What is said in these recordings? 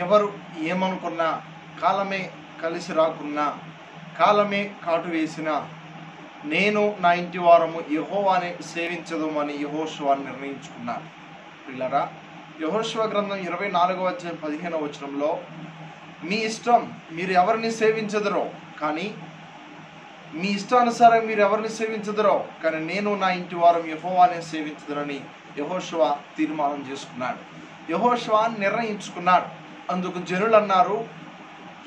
ఎవరు ఏమనుకున్నా కాలమే కలిసి రాకున్నా కాలమే కాటు వేసిన నేను నా ఇంటి వారము యహోవాని సేవించదమని యహోశివా నిర్ణయించుకున్నాను పిల్లరా యహోశివ గ్రంథం ఇరవై నాలుగవ అధ్యాయం పదిహేనవ వచనంలో మీ ఇష్టం మీరు ఎవరిని సేవించదరో కానీ మీ ఇష్టానుసారం మీరు ఎవరిని సేవించదరో కానీ నేను నా ఇంటి వారం యహోవానే సేవించదరని యహోశివ తీర్మానం చేసుకున్నాడు. యహోశివ నిర్ణయించుకున్నాడు. అందుకు జనులు అన్నారు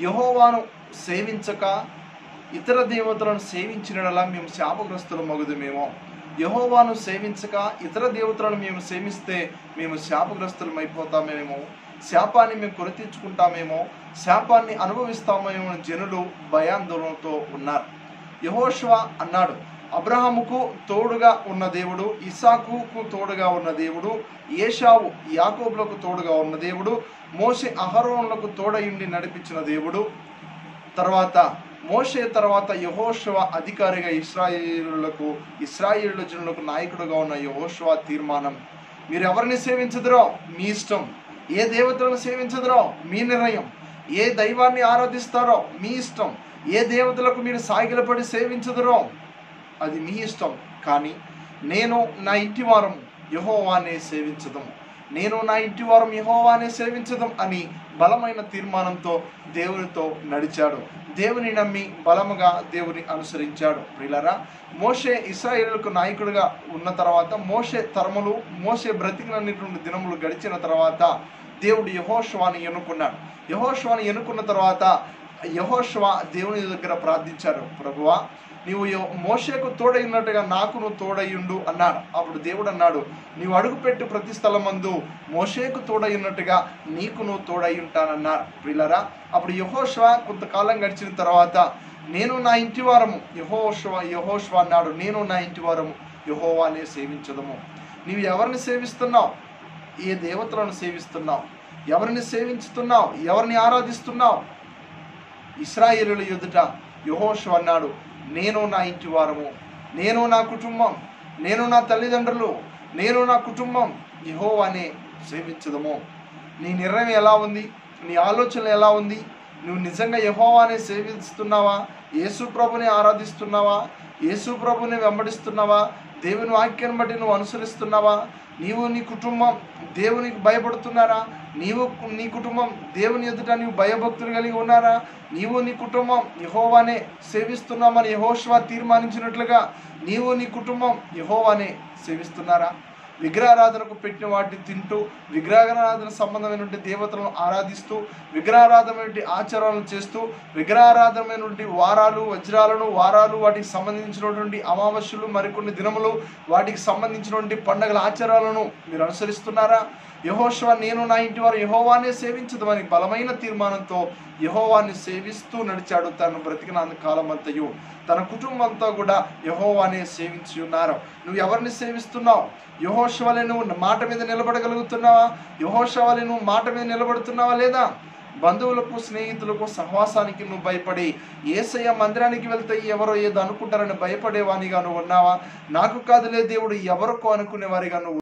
యహోవాను సేవించక ఇతర దేవతలను సేవించినలా మేము శాపగ్రస్తులు మగుదుమేమో యహోవాను సేవించక ఇతర దేవతలను మేము సేవిస్తే మేము శాపగ్రస్తులమైపోతామేమో శాపాన్ని మేము కొని శాపాన్ని అనుభవిస్తామేమో జనులు భయాందోళనతో ఉన్నారు. యహోశివ అన్నాడు అబ్రహాముకు తోడుగా ఉన్న దేవుడు ఇసాకుకు తోడుగా ఉన్న దేవుడు ఏషావు యాకోబులకు తోడుగా ఉన్న దేవుడు మోసే అహరోన్లకు తోడయుండి నడిపించిన దేవుడు. తర్వాత మోషే తర్వాత యహోశవ అధికారిగా ఇస్రాయిలకు ఇస్రాయేలు జనులకు నాయకుడుగా ఉన్న యహోశవ తీర్మానం. మీరు ఎవరిని సేవించదురో? మీ ఇష్టం. ఏ దేవతలను సేవించదురో? మీ నిర్ణయం. ఏ దైవాన్ని ఆరాధిస్తారో? మీ ఇష్టం. ఏ దేవతలకు మీరు సాగిలపడి సేవించదురో? అది మీ ఇష్టం కానీ నేను నా ఇంటి వారం యహోవానే సేవించదం. నేను నా ఇంటి వారం యహోవానే సేవించదం అని బలమైన తీర్మానంతో దేవునితో నడిచాడు. దేవుని నమ్మి బలముగా దేవుని అనుసరించాడు. ప్రియులరా మోషే ఇస్రాయేళ్ళకు నాయకుడిగా ఉన్న తర్వాత మోషే తరములు మోషే బ్రతికినటువంటి దినములు గడిచిన తర్వాత దేవుడు యహోష్వాని ఎన్నుకున్నాడు. యహోష్వాని ఎన్నుకున్న తర్వాత యహోశ్వ దేవుని దగ్గర ప్రార్థించారు. ప్రభువా నీవు యెహో- మోషేకు తోడైనట్టుగా నాకు నువ్వు తోడయ్యుండు అన్నాడు. అప్పుడు దేవుడు అన్నాడు నీవు అడుగుపెట్టు ప్రతి స్థలమందు మోషేకు తోడైనట్టుగా నీకు నువ్వు తోడయ్యుంటానన్నారు ప్రిలరా ప్రిల్లరా అప్పుడు యహోశ్వ కొంతకాలం గడిచిన తర్వాత నేను నా ఇంటి వారము. యహోశ్వ యహోశ్వ అన్నాడు నేను నా ఇంటి వారము యహోవానే సేవించదము. నీవు ఎవరిని సేవిస్తున్నావు? ఏ దేవతలను సేవిస్తున్నావు? ఎవరిని సేవించుతున్నావు? ఎవరిని ఆరాధిస్తున్నావు? ఇస్రాయేలుల ఎదుట యహోషు అన్నాడు నేను నా ఇంటి వారము నేను నా కుటుంబం నేను నా తల్లిదండ్రులు నేను నా కుటుంబం యహోవానే సేవించదము. నీ నిర్ణయం ఎలా ఉంది? నీ ఆలోచన ఎలా ఉంది? నువ్వు నిజంగా యహోవానే సేవిస్తున్నావా? యేసు ప్రభుని ఆరాధిస్తున్నావా? యేసు ప్రభుని వెంబడిస్తున్నావా? దేవుని వాక్యాన్ని బట్టి నువ్వు అనుసరిస్తున్నావా? నీవు నీ కుటుంబం దేవునికి భయపడుతున్నారా? నీవు నీ కుటుంబం దేవుని ఎదుట నీవు భయభక్తులు కలిగి ఉన్నారా? నీవు నీ కుటుంబం యహోవానే సేవిస్తున్నామని యహోష్వా తీర్మానించినట్లుగా నీవు నీ కుటుంబం యహోవానే సేవిస్తున్నారా? విగ్రహారాధనకు పెట్టిన వాటిని తింటూ విగ్రహారాధన సంబంధమైనటువంటి దేవతలను ఆరాధిస్తూ విగ్రహారాధనటువంటి ఆచారాలను చేస్తూ విగ్రహారాధనమైనటువంటి వారాలు వజ్రాలను వారాలు వాటికి సంబంధించినటువంటి అమావాస్యలు మరికొన్ని దినములు వాటికి సంబంధించినటువంటి పండగల ఆచారాలను మీరు అనుసరిస్తున్నారా? యహోశివ నేను నా ఇంటి వారు యహోవానే సేవించదమని బలమైన తీర్మానంతో యహోవాన్ని సేవిస్తూ నడిచాడు. తను బ్రతికిన కాలం అంతయు తన కుటుంబంతో కూడా యహోవానే సేవించి ఉన్నారు నువ్వు ఎవరిని సేవిస్తున్నావు? యహోశివలే నువ్వు మాట మీద నిలబడగలుగుతున్నావా? యహోశివలే నువ్వు మాట మీద నిలబడుతున్నావా లేదా? బంధువులకు స్నేహితులకు సహవాసానికి నువ్వు భయపడి ఏసయ్య మందిరానికి వెళ్తే ఎవరో ఏదో అనుకుంటారని భయపడేవానిగా నువ్వు ఉన్నావా? నాకు కాదులే దేవుడు ఎవరికో అనుకునేవారిగా నువ్వు